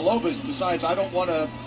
Lopez decides I don't want to